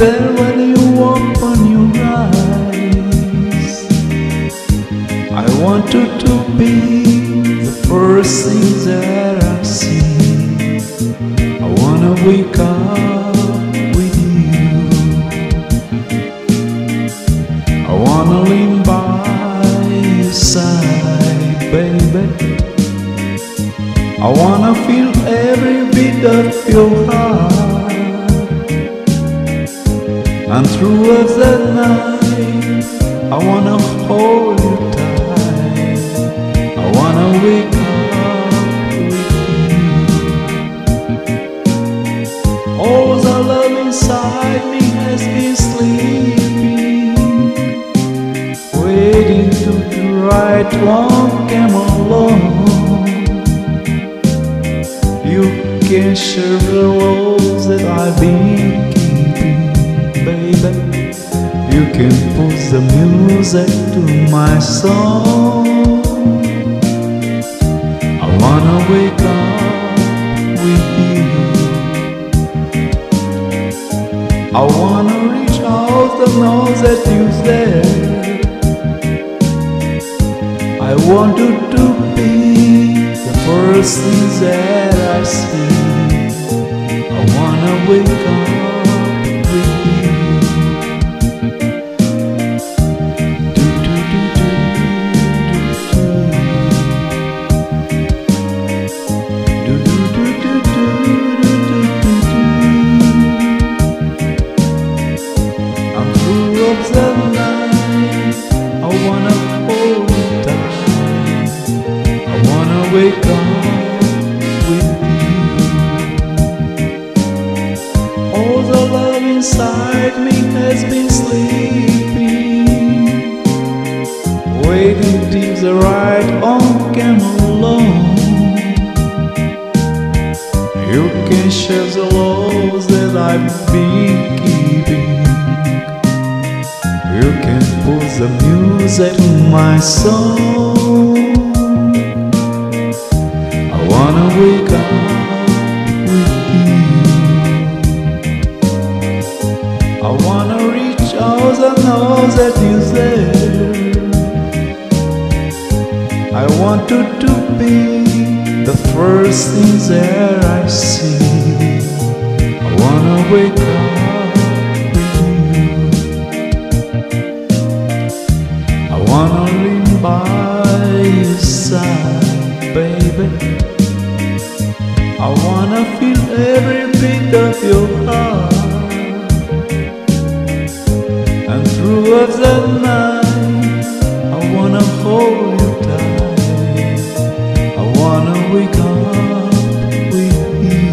there when you open your eyes. I want you to be the first thing that I see. I wanna wake up with you. I wanna lean by your side, baby. I wanna feel every beat of your heart. And through the night, I wanna hold you tight. I wanna wake up with you. All the love inside me has been sleeping, waiting to the right one come along. You can share the roles that I've been You put the music to my song. I wanna wake up with you. I wanna reach out and know that you're there. I want you to be the first thing that I see. I wanna wake up with you. All the love inside me has been sleeping, waiting till the right on came along. You can share the laws that I've been keeping. You can put the music in my song. Wanna wake up with you. I wanna reach out and know that you're there. I want you to be the first thing that I see. I wanna wake up with you. I wanna lean by your side, baby. I wanna feel every beat of your heart. And through of the night, I wanna hold you tight. I wanna wake up with you.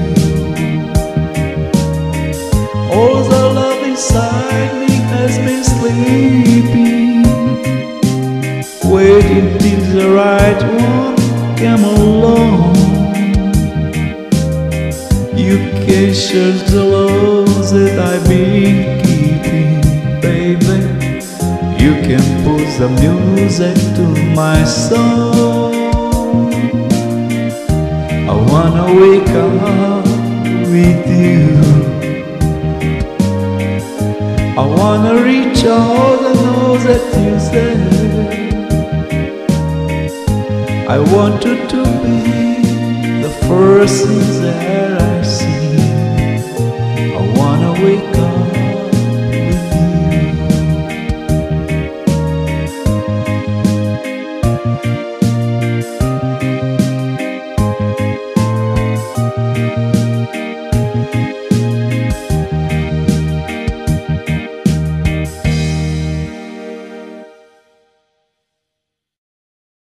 All the love inside me has been sleeping, waiting till the right one came along. You share the love that I've been keeping, baby. You can put the music to my song. I wanna wake up with you. I wanna reach out and know that you're there. I want you to be thing that I see. I wanna wake